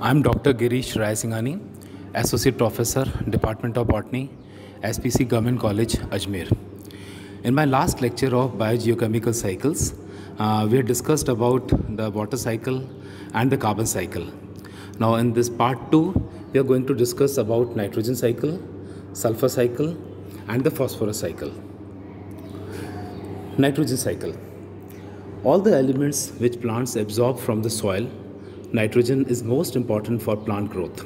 I'm Dr. Girish Raisinghani, Associate Professor, Department of Botany, SPC Government College, Ajmer. In my last lecture of biogeochemical cycles, uh, we had discussed about the water cycle and the carbon cycle. Now in this part 2, we are going to discuss about nitrogen cycle, sulfur cycle and the phosphorus cycle. Nitrogen cycle. All the elements which plants absorb from the soil, nitrogen is most important for plant growth.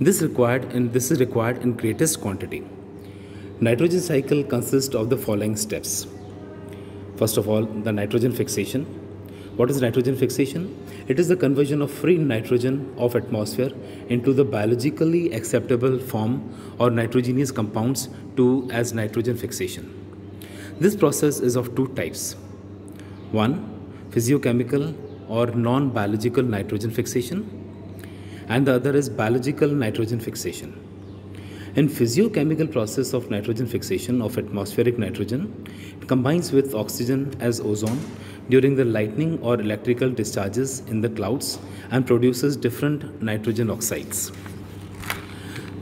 This required in this is required in greatest quantity. Nitrogen cycle consists of the following steps. First of all, the nitrogen fixation. What is nitrogen fixation? It is the conversion of free nitrogen of atmosphere into the biologically acceptable form or nitrogenous compounds to as nitrogen fixation. This process is of two types. One, physiochemical or non-biological nitrogen fixation and the other is biological nitrogen fixation. In physiochemical process of nitrogen fixation of atmospheric nitrogen, it combines with oxygen as ozone during the lightning or electrical discharges in the clouds and produces different nitrogen oxides.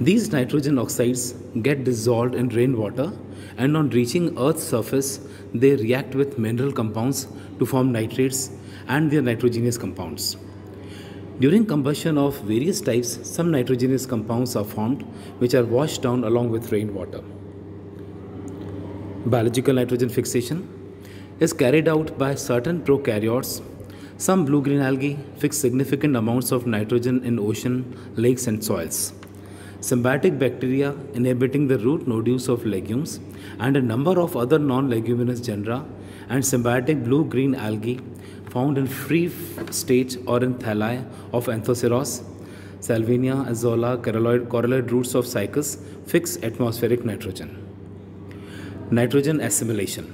These nitrogen oxides get dissolved in rainwater and on reaching Earth's surface, they react with mineral compounds to form nitrates and their nitrogenous compounds. During combustion of various types, some nitrogenous compounds are formed which are washed down along with rainwater. Biological nitrogen fixation is carried out by certain prokaryotes. Some blue-green algae fix significant amounts of nitrogen in ocean, lakes and soils. Symbiotic bacteria inhabiting the root nodules of legumes and a number of other non-leguminous genera and symbiotic blue-green algae found in free state or in thalli of Anthoceros, Salvinia, Azolla, coralloid roots of Cycas fix atmospheric nitrogen. Nitrogen assimilation.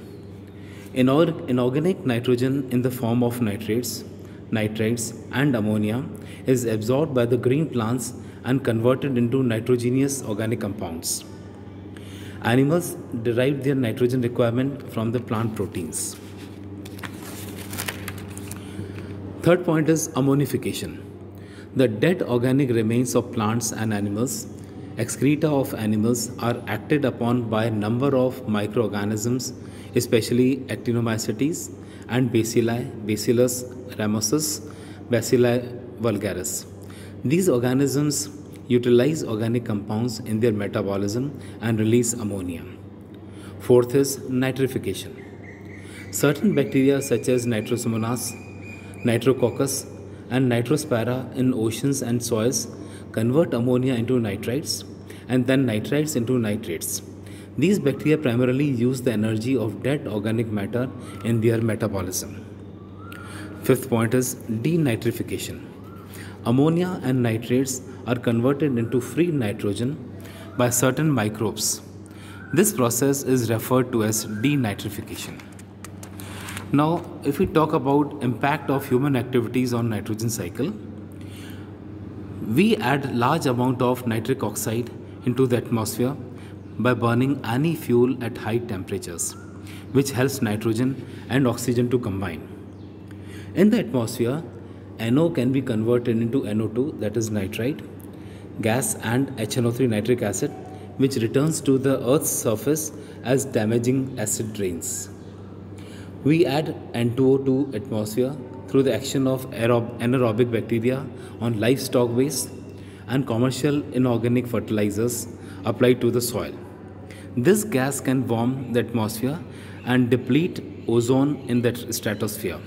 Inorganic nitrogen in the form of nitrates, nitrites, and ammonia is absorbed by the green plants and converted into nitrogenous organic compounds. Animals derive their nitrogen requirement from the plant proteins. Third point is ammonification. The dead organic remains of plants and animals, excreta of animals, are acted upon by a number of microorganisms, especially actinomycetes and bacilli, Bacillus ramosus, Bacilli vulgaris. These organisms utilize organic compounds in their metabolism and release ammonia. Fourth is nitrification. Certain bacteria such as Nitrosomonas, Nitrococcus, and Nitrospira in oceans and soils convert ammonia into nitrites and then nitrites into nitrates. These bacteria primarily use the energy of dead organic matter in their metabolism. Fifth point is denitrification. Ammonia and nitrates are converted into free nitrogen by certain microbes. This process is referred to as denitrification. Now, if we talk about impact of human activities on nitrogen cycle, we add large amount of nitric oxide into the atmosphere by burning any fuel at high temperatures, which helps nitrogen and oxygen to combine. In the atmosphere, NO can be converted into NO2 that is nitrite gas and HNO3 nitric acid which returns to the earth's surface as damaging acid rains. We add N2O to atmosphere through the action of anaerobic bacteria on livestock waste and commercial inorganic fertilizers applied to the soil. This gas can warm the atmosphere and deplete ozone in the stratosphere.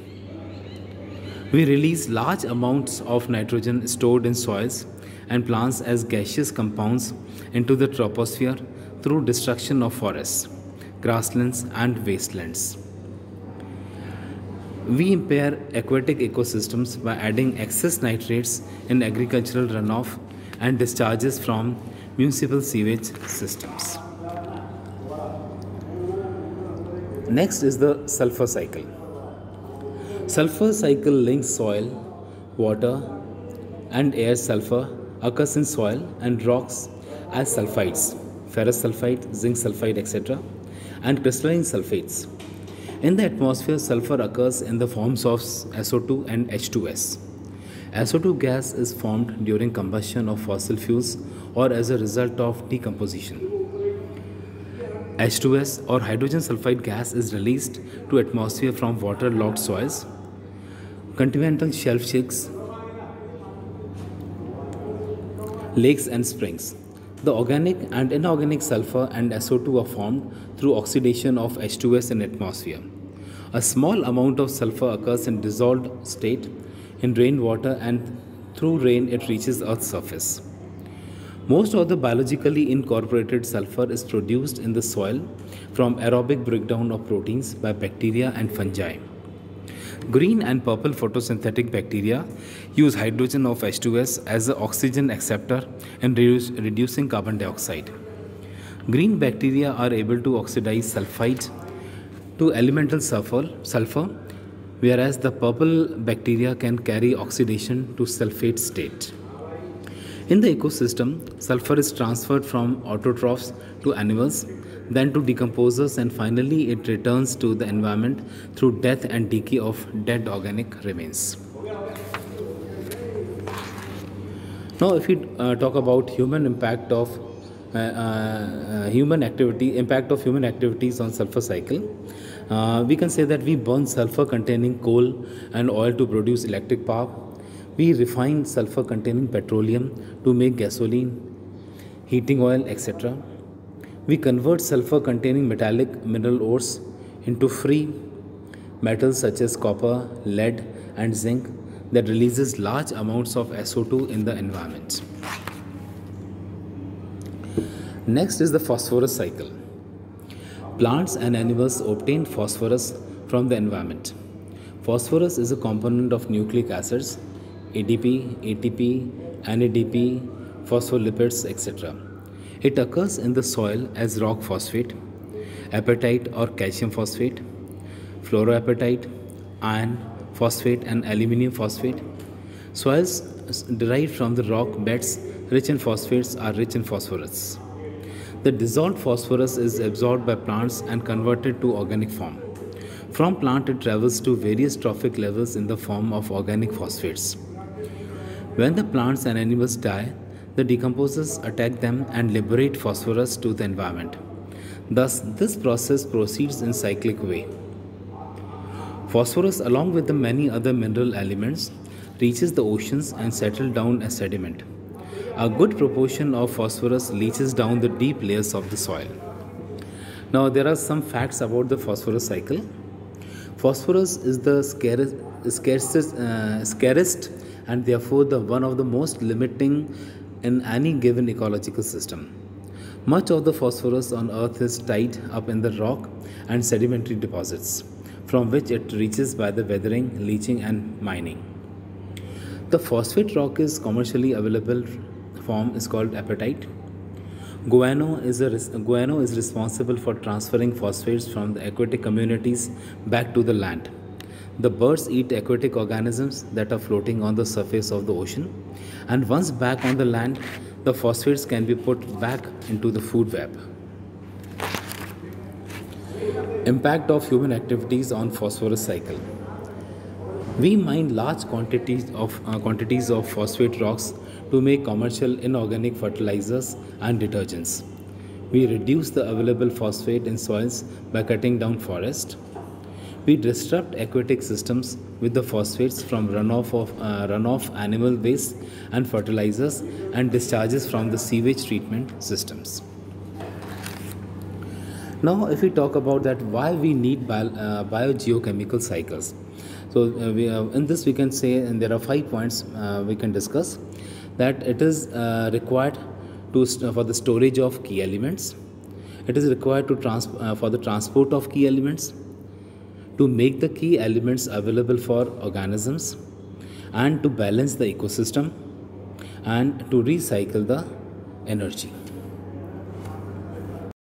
We release large amounts of nitrogen stored in soils and plants as gaseous compounds into the troposphere through destruction of forests, grasslands, and wastelands. We impair aquatic ecosystems by adding excess nitrates in agricultural runoff and discharges from municipal sewage systems. Next is the sulfur cycle. Sulfur cycle links soil, water, and air sulfur occurs in soil and rocks as sulfides, ferrous sulfide, zinc sulfide, etc., and crystalline sulfates. In the atmosphere, sulfur occurs in the forms of SO2 and H2S. SO2 gas is formed during combustion of fossil fuels or as a result of decomposition. H2S or hydrogen sulfide gas is released to atmosphere from water-logged soils, continental shelf shakes, lakes and springs. The organic and inorganic sulfur and SO2 are formed through oxidation of H2S in atmosphere. A small amount of sulfur occurs in dissolved state in rainwater and through rain it reaches Earth's surface. Most of the biologically incorporated sulfur is produced in the soil from aerobic breakdown of proteins by bacteria and fungi. Green and purple photosynthetic bacteria use hydrogen of H2S as an oxygen acceptor and reduce, reducing carbon dioxide. Green bacteria are able to oxidize sulfide to elemental sulfur, sulfur whereas the purple bacteria can carry oxidation to sulfate state. In the ecosystem, sulfur is transferred from autotrophs to animals, then to decomposers, and finally it returns to the environment through death and decay of dead organic remains. Now, if we uh, talk about human impact of uh, uh, human activity, impact of human activities on sulfur cycle, uh, we can say that we burn sulfur containing coal and oil to produce electric power we refine sulfur containing petroleum to make gasoline, heating oil, etc. We convert sulfur containing metallic mineral ores into free metals such as copper, lead, and zinc that releases large amounts of SO2 in the environment. Next is the phosphorus cycle. Plants and animals obtain phosphorus from the environment. Phosphorus is a component of nucleic acids ADP, ATP, NADP, phospholipids, etc. It occurs in the soil as rock phosphate, apatite or calcium phosphate, fluoroapatite, iron phosphate, and aluminium phosphate. Soils derived from the rock beds rich in phosphates are rich in phosphorus. The dissolved phosphorus is absorbed by plants and converted to organic form. From plant it travels to various trophic levels in the form of organic phosphates. When the plants and animals die, the decomposers attack them and liberate phosphorus to the environment. Thus, this process proceeds in cyclic way. Phosphorus, along with the many other mineral elements, reaches the oceans and settles down as sediment. A good proportion of phosphorus leaches down the deep layers of the soil. Now, there are some facts about the phosphorus cycle. Phosphorus is the scarcest, scarcest, uh, scarcest and therefore the one of the most limiting in any given ecological system. Much of the phosphorus on earth is tied up in the rock and sedimentary deposits from which it reaches by the weathering, leaching and mining. The phosphate rock is commercially available form is called apatite. Guano is, a, guano is responsible for transferring phosphates from the aquatic communities back to the land. The birds eat aquatic organisms that are floating on the surface of the ocean, and once back on the land, the phosphates can be put back into the food web. Impact of human activities on phosphorus cycle. We mine large quantities of uh, quantities of phosphate rocks to make commercial inorganic fertilizers and detergents. We reduce the available phosphate in soils by cutting down forest we disrupt aquatic systems with the phosphates from runoff of uh, runoff animal waste and fertilizers and discharges from the sewage treatment systems. Now, if we talk about that, why we need bio, uh, biogeochemical cycles. So, uh, we, uh, in this we can say, and there are five points uh, we can discuss, that it is required to for the storage of key elements. It is required to trans for the transport of key elements to make the key elements available for organisms and to balance the ecosystem and to recycle the energy.